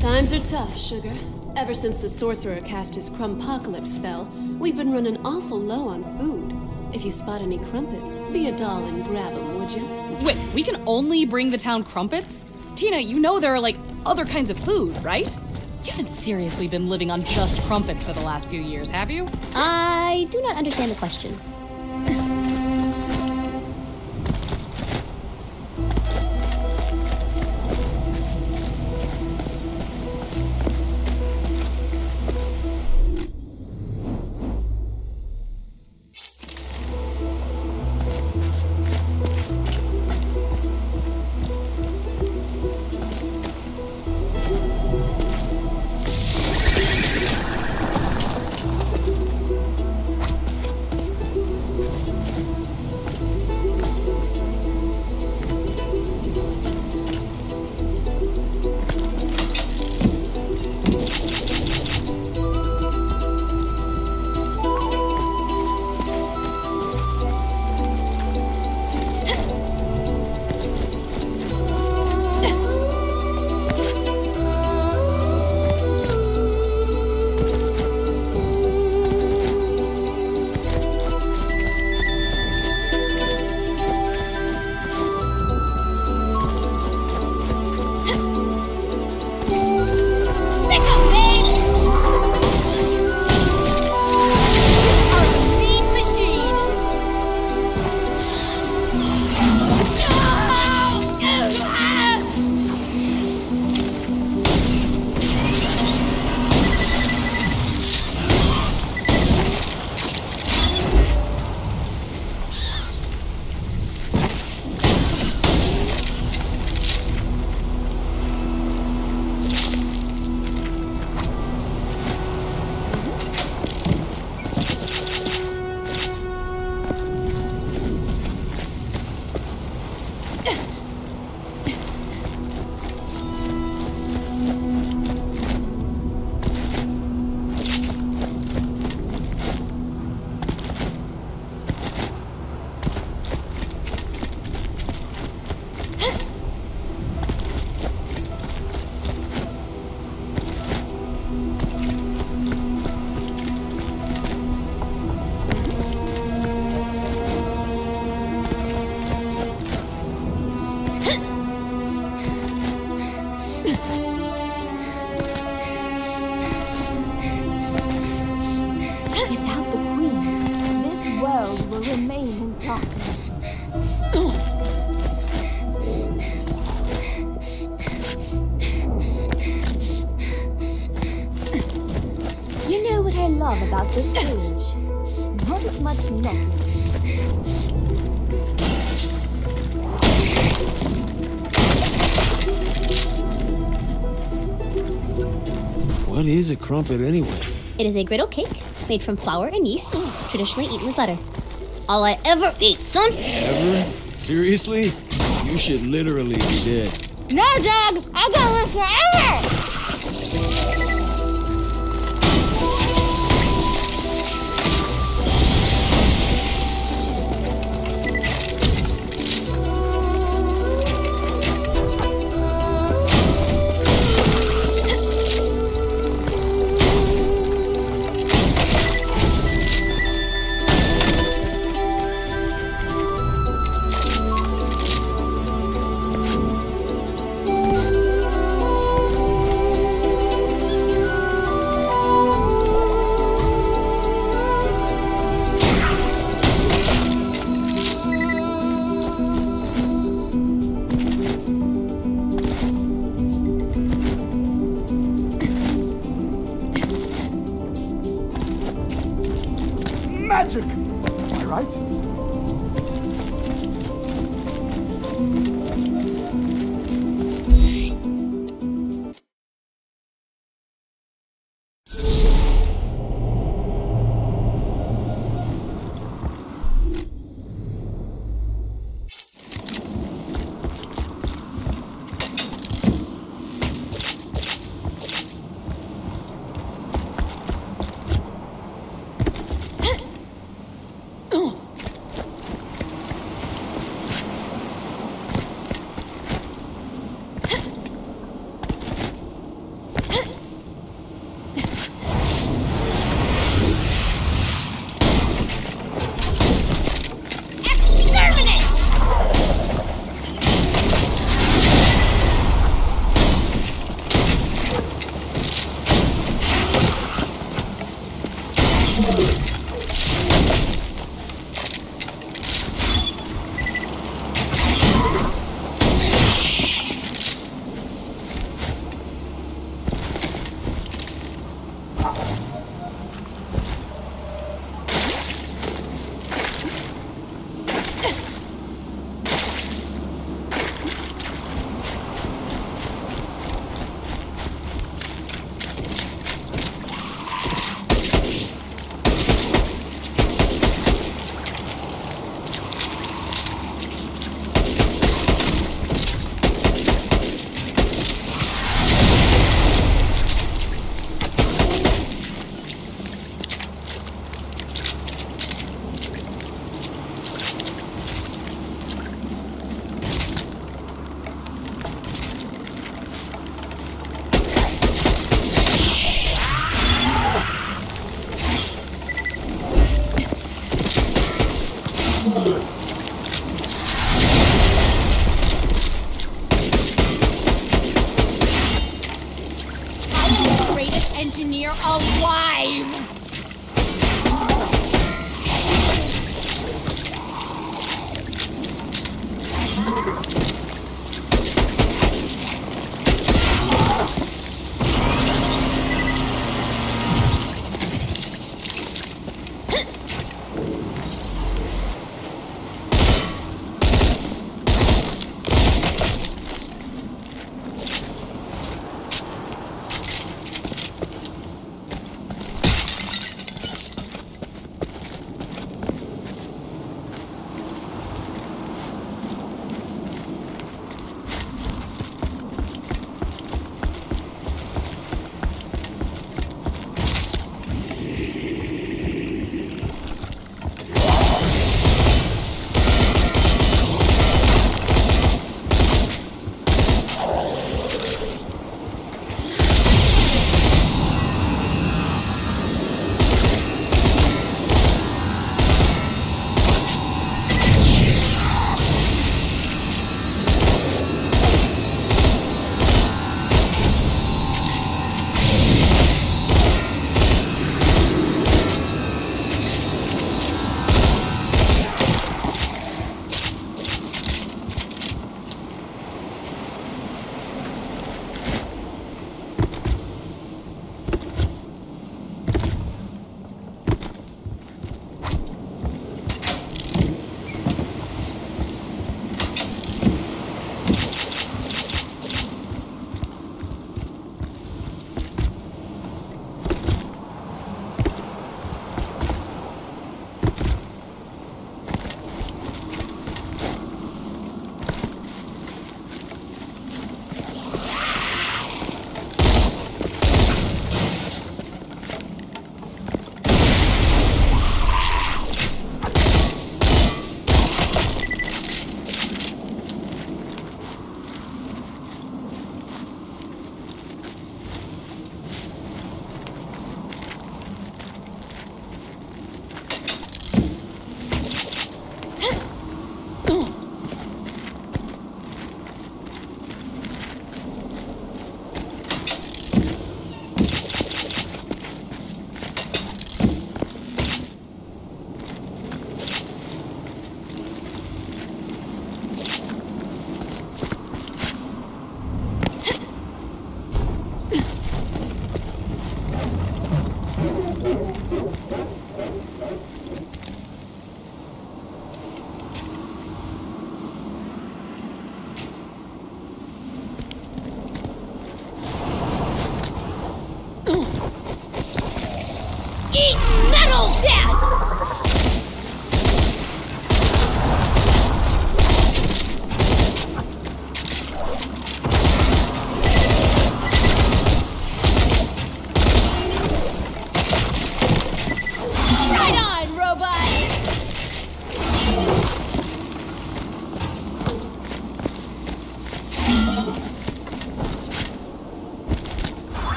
Times are tough, Sugar. Ever since the sorcerer cast his Crumpocalypse spell, we've been running awful low on food. If you spot any crumpets, be a doll and grab 'em, would you? Wait, we can only bring the town crumpets? Tina, you know there are like other kinds of food, right? You haven't seriously been living on just crumpets for the last few years, have you? I do not understand the question. Crumpet anyway? It is a griddle cake made from flour and yeast, traditionally eaten with butter. All I ever eat, son. Ever? Seriously? You should literally be dead. No, Dad! I gotta live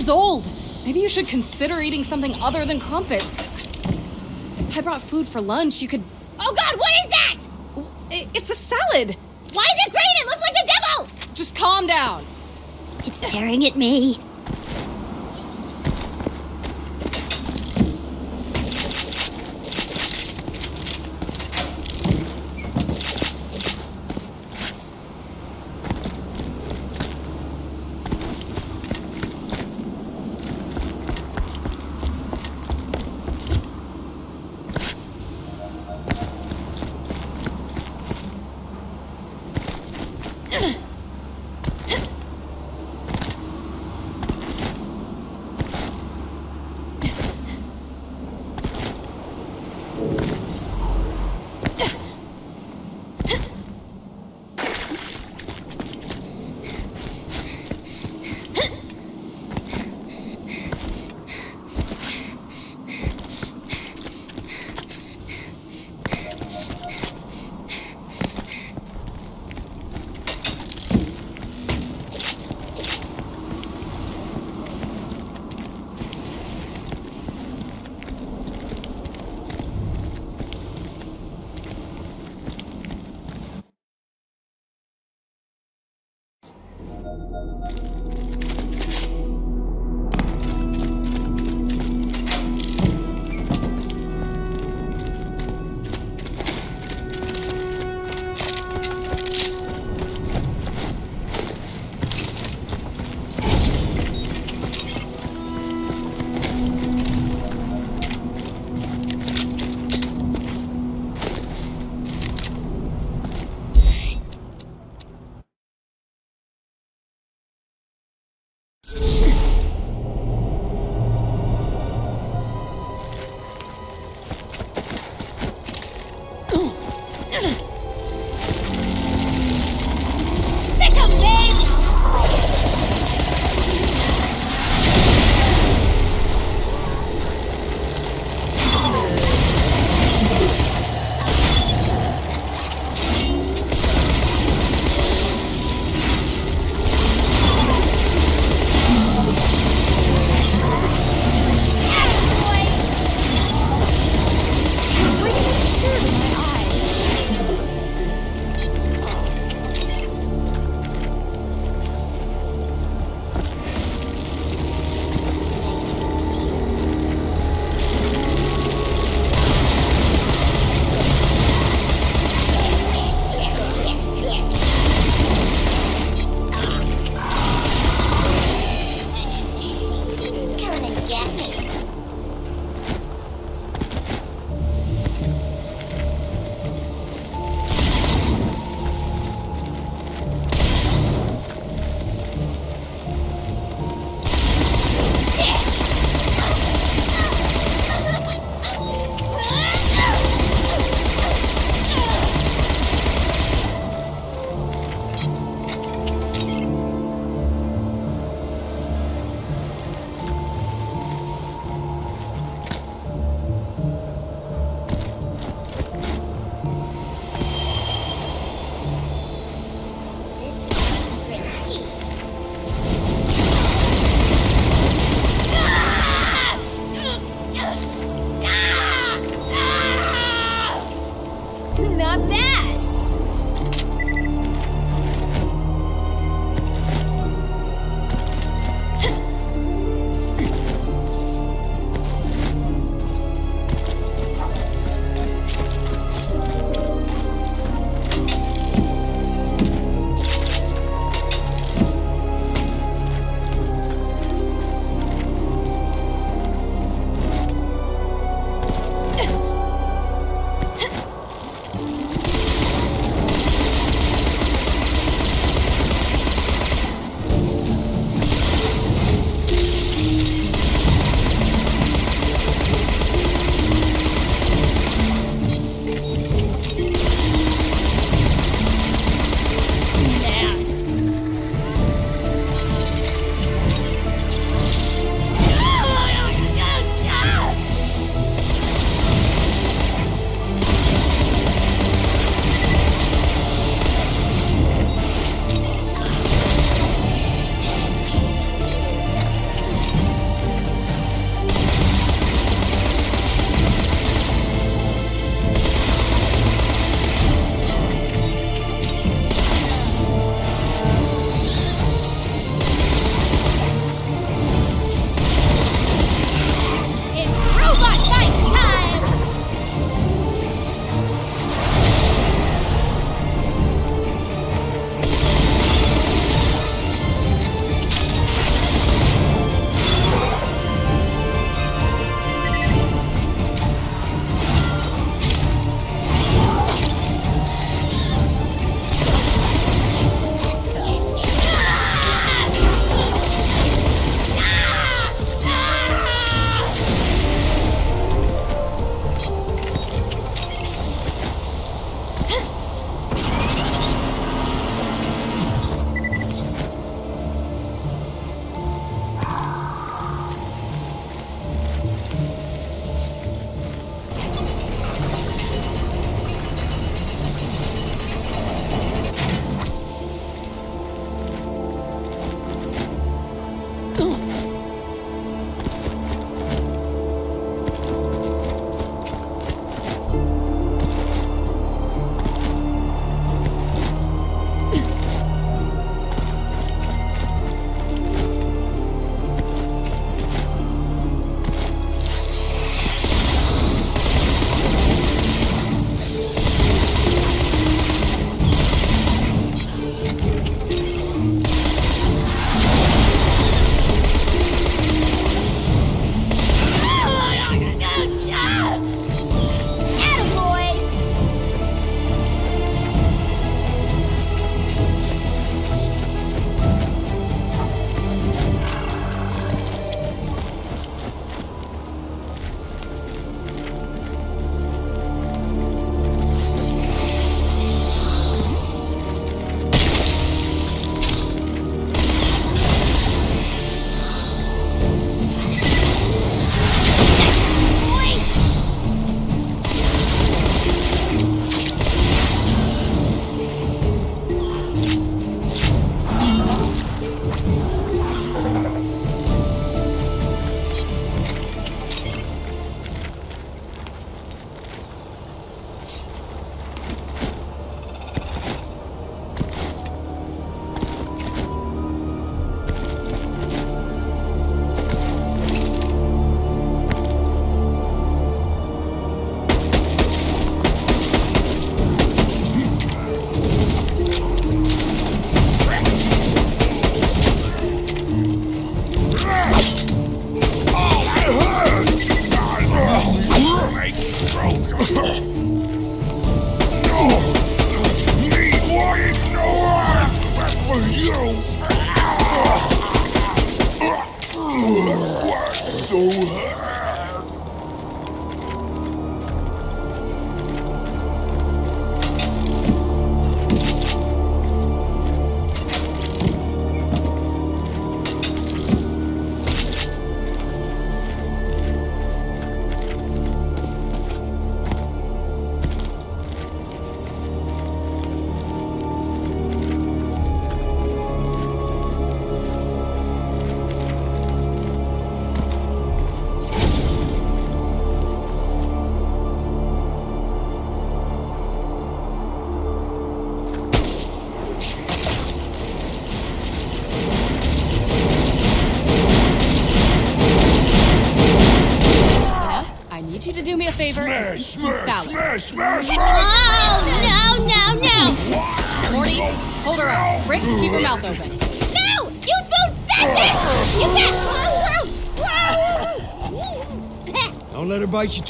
years old. Maybe you should consider eating something other than crumpets. I brought food for lunch. You could. Oh god, what is that? It's a salad. Why is it green? It looks like the devil! Just calm down. It's staring at me.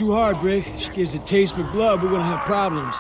too hard, Brick. She gives a taste for blood, we're gonna have problems.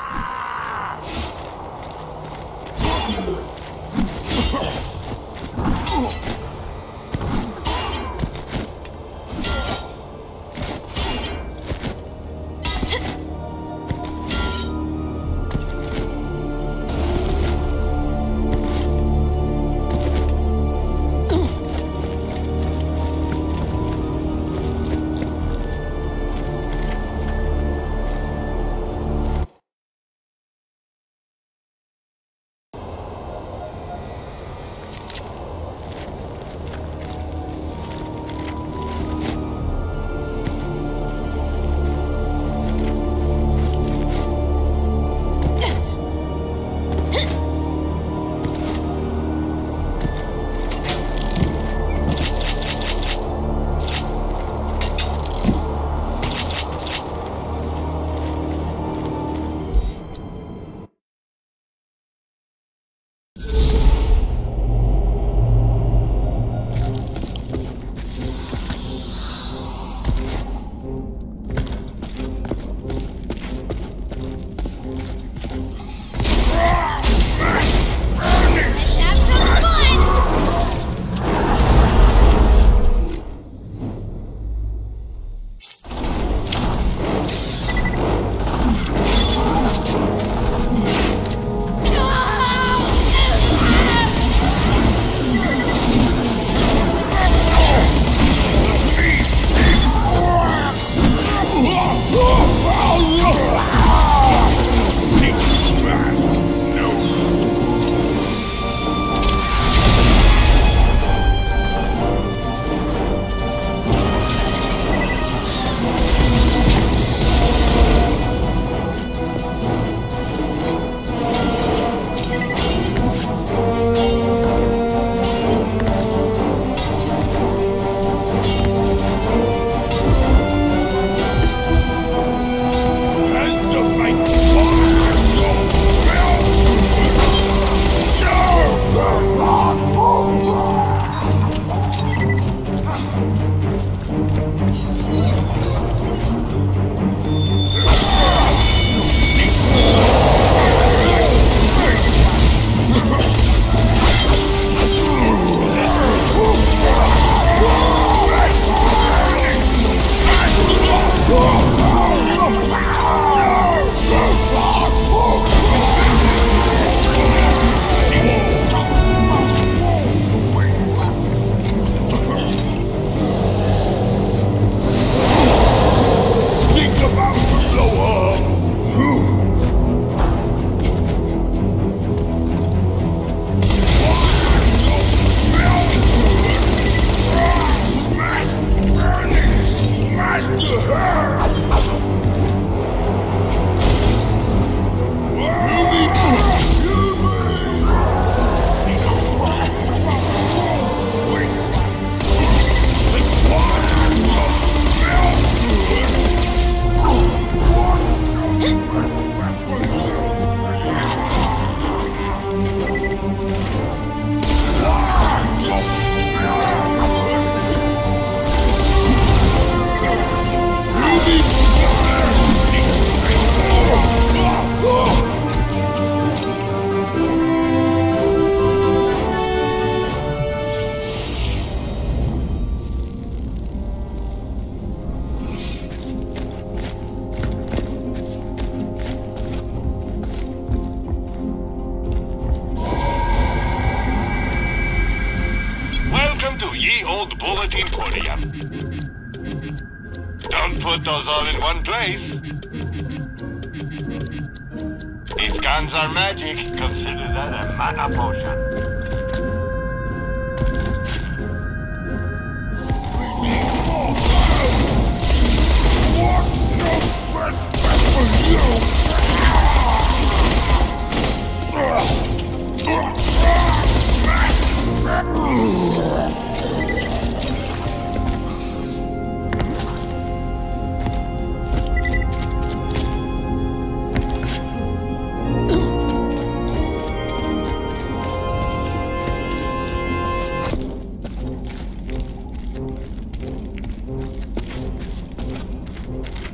It's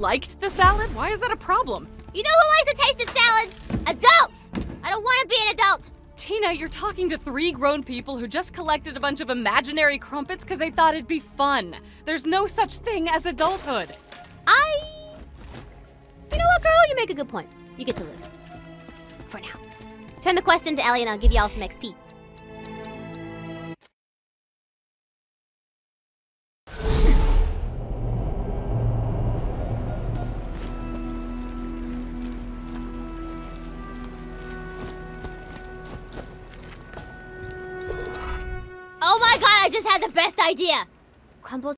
liked the salad? Why is that a problem? You know who likes the taste of salads? Adults. I don't want to be an adult. Tina, you're talking to three grown people who just collected a bunch of imaginary crumpets because they thought it'd be fun. There's no such thing as adulthood. I. You know what, girl? You make a good point. You get to live. For now. Turn the quest into Ellie and I'll give y'all some XP. Idea! Crumble